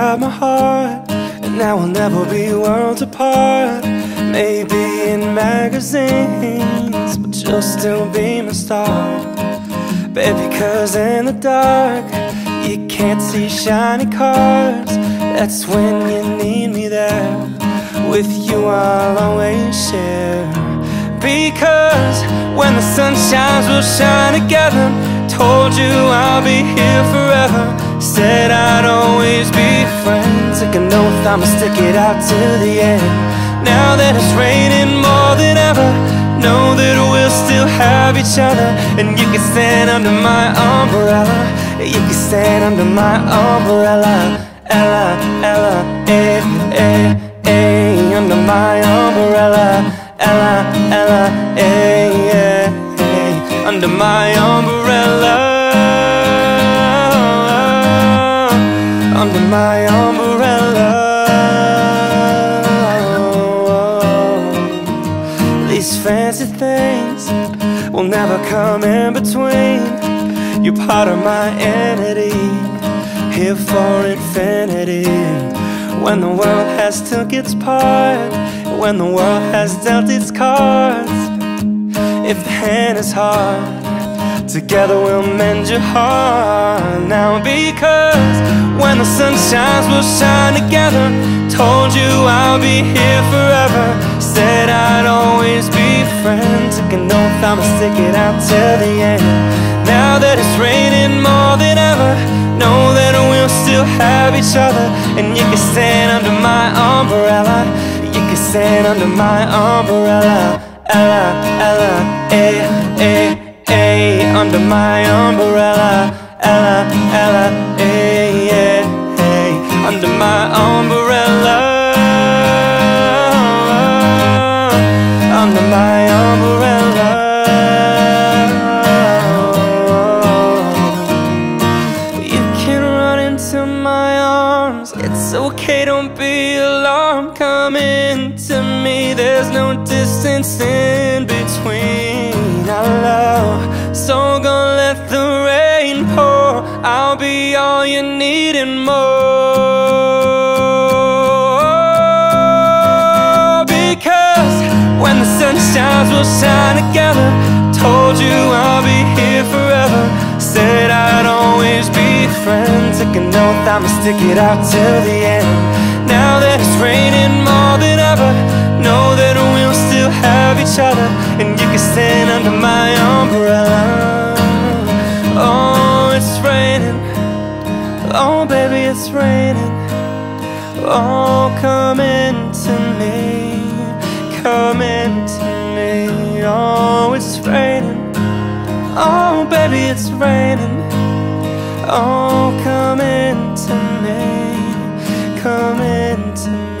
my heart And now we'll never be worlds apart. Maybe in magazines But you'll still be my star. Baby, cause in the dark You can't see shiny cars. That's when you need me there. With you I'll always share. Because when the sun shines we'll shine together Told you I'll be here forever Said I'd always be friends. Took an oath I'ma stick it out to the end. Now that it's raining more than ever Know that we'll still have each other. And you can stand under my umbrella. You can stand under my umbrella. Ella, Ella, eh, eh, eh. Under my umbrella. Ella, Ella, eh, eh, eh. Under my umbrella never come in between. You're part of my entity Here for infinity. When the world has took its part When the world has dealt its cards If the hand is hard Together we'll mend your heart. Now because when the sun shines we'll shine together. Told you I'll be here forever be friends Took an oath I'ma stick it out till the end. Now that it's raining more than ever Know that we'll still have each other. And you can stand under my umbrella. You can stand under my umbrella. Ella, Ella, eh, eh, eh Under my umbrella. Ella, Ella, eh, eh, eh Under my umbrella alarmed Come into me. There's no distance in between. Our love So gonna let the rain pour. I'll be all you need and more. Because when the sun shines we'll shine together. Told you I'll be here forever. Said I'd always be friends. Took an oath I'ma stick it out till the end other And you can stand under my umbrella. Oh, it's raining. Oh, baby, it's raining. Oh, come into me. Come into me. Oh, it's raining. Oh, baby, it's raining. Oh, come into me. Come into me